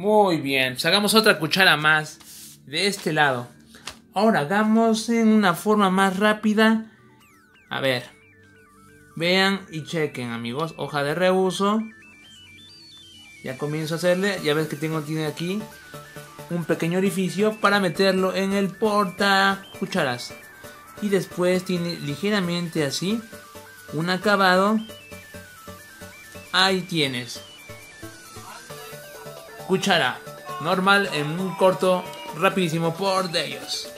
Muy bien, pues hagamos otra cuchara más de este lado. Ahora hagamos en una forma más rápida. A ver. Vean y chequen amigos. Hoja de reuso. Ya comienzo a hacerle. Ya ves que tengo tiene aquí un pequeño orificio para meterlo en el porta cucharas. Y después tiene ligeramente así un acabado. Ahí tienes. Cuchara. Normal en un corto rapidísimo por de ellos.